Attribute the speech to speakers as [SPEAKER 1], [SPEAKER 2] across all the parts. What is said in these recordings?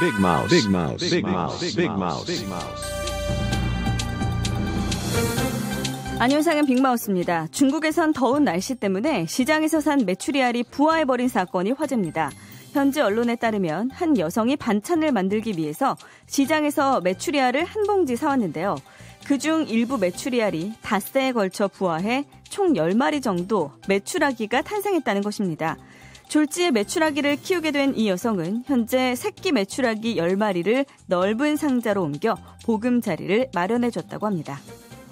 [SPEAKER 1] Big Mouse. Big Mouse. Big Mouse. Big Mouse. Big Mouse.
[SPEAKER 2] 안윤상은 빅마우스입니다. 중국에선 더운 날씨 때문에 시장에서 산 메추리알이 부화해버린 사건이 화제입니다. 현지 언론에 따르면 한 여성이 반찬을 만들기 위해서 시장에서 메추리알을 한 봉지 사왔는데요. 그중 일부 메추리알이 닷새에 걸쳐 부화해 총 10마리 정도 메추라기가 탄생했다는 것입니다. 졸지에 메추라기를 키우게 된 이 여성은 현재 새끼 메추라기 10마리를 넓은 상자로 옮겨 보금자리를 마련해줬다고 합니다.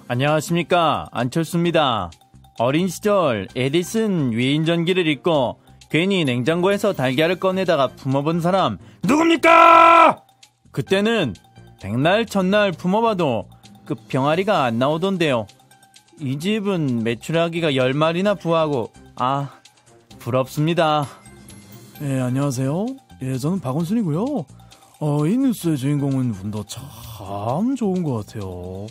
[SPEAKER 3] 안녕하십니까 안철수입니다. 어린 시절 에디슨 위인전기를 잊고 괜히 냉장고에서 달걀을 꺼내다가 품어본 사람 누굽니까? 그때는 백날 첫날 품어봐도 그 병아리가 안 나오던데요. 이 집은 메추라기가 열 마리나 부하고 아 부럽습니다.
[SPEAKER 4] 예, 안녕하세요. 예, 저는 박원순이고요. 어, 이 뉴스의 주인공은 운도 참 좋은 것 같아요.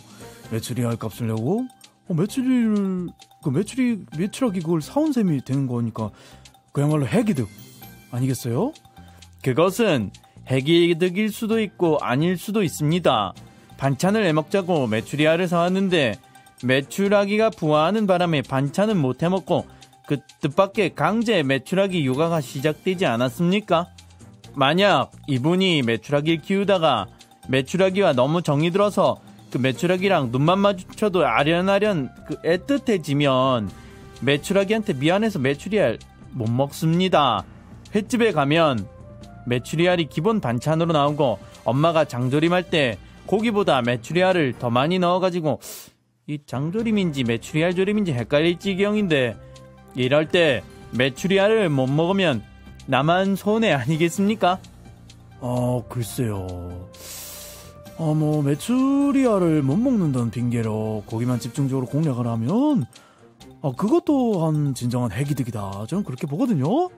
[SPEAKER 4] 메추리알 값을 내고, 어, 메추리를, 그 메추리, 메추라기 그걸 사온 셈이 되는 거니까, 그야말로 핵이득. 아니겠어요?
[SPEAKER 3] 그것은 핵이득일 수도 있고 아닐 수도 있습니다. 반찬을 해먹자고 메추리알을 사왔는데 메추라기가 부화하는 바람에 반찬은 못 해먹고 그 뜻밖의 강제 메추라기 육아가 시작되지 않았습니까? 만약 이분이 메추라기를 키우다가 메추라기와 너무 정이 들어서 그 메추라기랑 눈만 마주쳐도 아련아련 그 애틋해지면 메추라기한테 미안해서 메추리알 못 먹습니다. 횟집에 가면 메추리알이 기본 반찬으로 나오고 엄마가 장조림할 때 고기보다 메추리알을 더 많이 넣어가지고 이 장조림인지 메추리알 조림인지 헷갈릴 지경인데 이럴 때 메추리알을 못 먹으면 나만 손해 아니겠습니까?
[SPEAKER 4] 어, 글쎄요. 어, 뭐, 메추리알을 못 먹는다는 핑계로 고기만 집중적으로 공략을 하면, 어, 그것도 한 진정한 핵이득이다. 저는 그렇게 보거든요.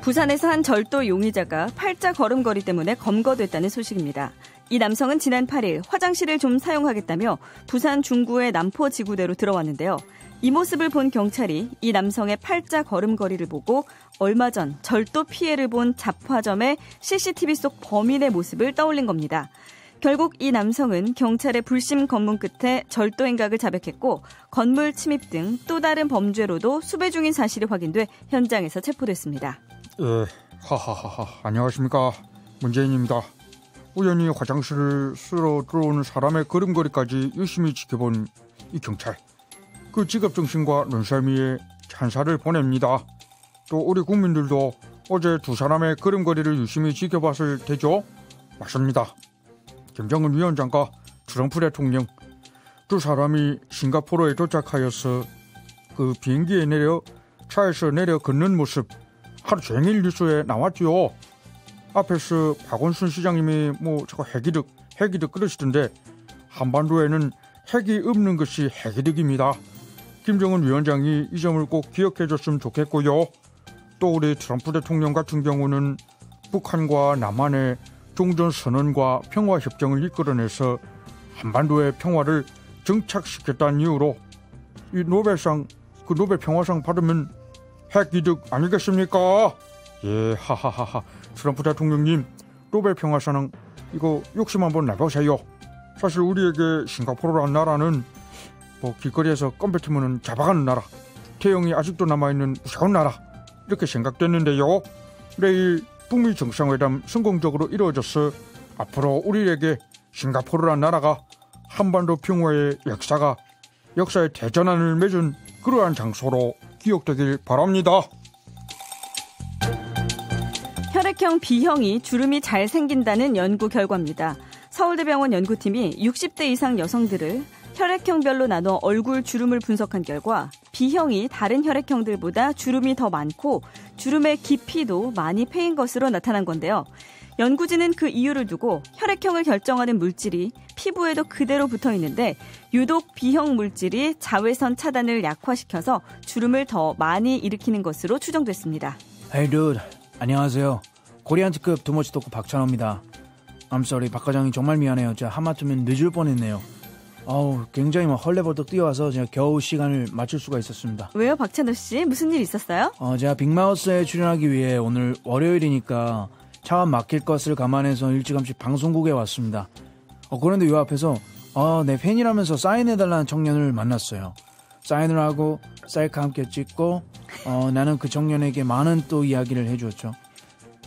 [SPEAKER 2] 부산에서 한 절도 용의자가 팔자 걸음걸이 때문에 검거됐다는 소식입니다. 이 남성은 지난 8일 화장실을 좀 사용하겠다며 부산 중구의 남포 지구대로 들어왔는데요. 이 모습을 본 경찰이 이 남성의 팔자 걸음걸이를 보고 얼마 전 절도 피해를 본 잡화점의 CCTV 속 범인의 모습을 떠올린 겁니다. 결국 이 남성은 경찰의 불심 검문 끝에 절도 행각을 자백했고 건물 침입 등 또 다른 범죄로도 수배 중인 사실이 확인돼 현장에서 체포됐습니다.
[SPEAKER 5] 예, 하하하하. 안녕하십니까. 문재인입니다. 우연히 화장실을 쓰러 들어오는 사람의 걸음걸이까지 유심히 지켜본 이 경찰. 그 직업정신과 눈썰미에 찬사를 보냅니다. 또 우리 국민들도 어제 두 사람의 걸음걸이를 유심히 지켜봤을 테죠? 맞습니다. 김정은 위원장과 트럼프 대통령 두 사람이 싱가포르에 도착하여서 그 비행기에 내려 차에서 내려 걷는 모습 하루 종일 뉴스에 나왔죠. 앞에서 박원순 시장님이 뭐 저거 핵이득 핵이득 그러시던데 한반도에는 핵이 없는 것이 핵이득입니다. 김정은 위원장이 이 점을 꼭 기억해 줬으면 좋겠고요. 또 우리 트럼프 대통령 같은 경우는 북한과 남한의 종전 선언과 평화 협정을 이끌어내서 한반도의 평화를 정착시켰다는 이유로 이 노벨상 그 노벨 평화상 받으면 핵이득 아니겠습니까? 예, 하하하하. 트럼프 대통령님, 노벨 평화상은 이거 욕심 한번 내보세요. 사실 우리에게 싱가포르라는 나라는 뭐 길거리에서 껌뱉으면 잡아가는 나라, 태영이 아직도 남아있는 무서운 나라 이렇게 생각됐는데요. 내일 북미 정상회담 성공적으로 이루어져서 앞으로 우리에게 싱가포르라는 나라가 한반도 평화의 역사가 역사의 대전환을 맺은 그러한 장소로 기억되길 바랍니다.
[SPEAKER 2] 혈액형 B형이 주름이 잘 생긴다는 연구 결과입니다. 서울대병원 연구팀이 60대 이상 여성들을 혈액형별로 나눠 얼굴 주름을 분석한 결과 B형이 다른 혈액형들보다 주름이 더 많고 주름의 깊이도 많이 패인 것으로 나타난 건데요. 연구진은 그 이유를 두고 혈액형을 결정하는 물질이 피부에도 그대로 붙어 있는데 유독 B형 물질이 자외선 차단을 약화시켜서 주름을 더 많이 일으키는 것으로 추정됐습니다.
[SPEAKER 4] Hey dude, 안녕하세요. 코리안 특급 두머치 덕후 박찬호입니다. I'm sorry, 박 과장이 정말 미안해요. 제가 하마터면 늦을 뻔했네요. 아우 굉장히 막 헐레벌떡 뛰어와서 제가 겨우 시간을 맞출 수가 있었습니다.
[SPEAKER 2] 왜요, 박찬호 씨? 무슨 일 있었어요?
[SPEAKER 4] 어, 제가 빅마우스에 출연하기 위해 오늘 월요일이니까 차가 막힐 것을 감안해서 일찌감치 방송국에 왔습니다. 어, 그런데 요 앞에서 어, 내 팬이라면서 사인해달라는 청년을 만났어요. 사인을 하고 셀카 함께 찍고 어, 나는 그 청년에게 많은 또 이야기를 해주었죠.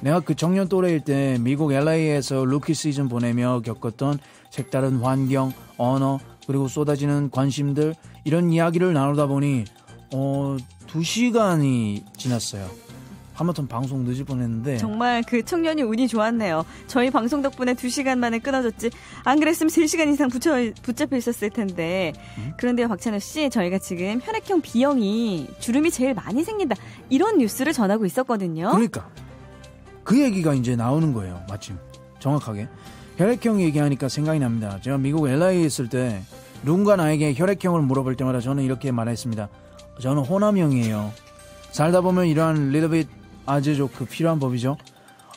[SPEAKER 4] 내가 그 청년 또래일 때 미국 LA에서 루키 시즌 보내며 겪었던 색다른 환경, 언어, 그리고 쏟아지는 관심들 이런 이야기를 나누다 보니 어, 두 시간이 지났어요. 하마터면 방송 늦을 뻔했는데
[SPEAKER 2] 정말 그 청년이 운이 좋았네요. 저희 방송 덕분에 2시간 만에 끊어졌지. 안 그랬으면 3시간 이상 붙여, 붙잡혀 있었을 텐데. 그런데요, 박찬호 씨, 저희가 지금 혈액형 B형이 주름이 제일 많이 생긴다. 이런 뉴스를 전하고 있었거든요.
[SPEAKER 4] 그러니까 그 얘기가 이제 나오는 거예요. 마침 정확하게 혈액형 얘기하니까 생각이 납니다. 제가 미국 LA에 있을 때 누군가 나에게 혈액형을 물어볼 때마다 저는 이렇게 말했습니다. 저는 호남형이에요. 살다 보면 이러한 리더빗 아주 좋그 필요한 법이죠.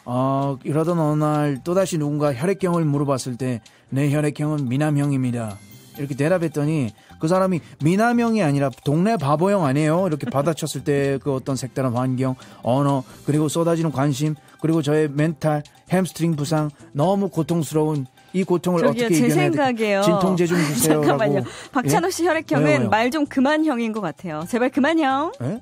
[SPEAKER 4] 어, 이러던 어느 날 또다시 누군가 혈액형을 물어봤을 때 내 혈액형은 미남형입니다. 이렇게 대답했더니 그 사람이 미남형이 아니라 동네 바보형 아니에요? 이렇게 받아쳤을 때 그 어떤 색다른 환경, 언어, 그리고 쏟아지는 관심, 그리고 저의 멘탈, 햄스트링 부상, 너무 고통스러운 이 고통을 어떻게
[SPEAKER 2] 제
[SPEAKER 4] 이겨내야 돼?
[SPEAKER 2] 생각에요.
[SPEAKER 4] 진통제 좀 주세요.
[SPEAKER 2] 잠깐만요. 박찬호 씨 혈액형은
[SPEAKER 4] 왜요, 왜요?
[SPEAKER 2] 말좀 그만형인 것 같아요. 제발 그만형.
[SPEAKER 4] 예?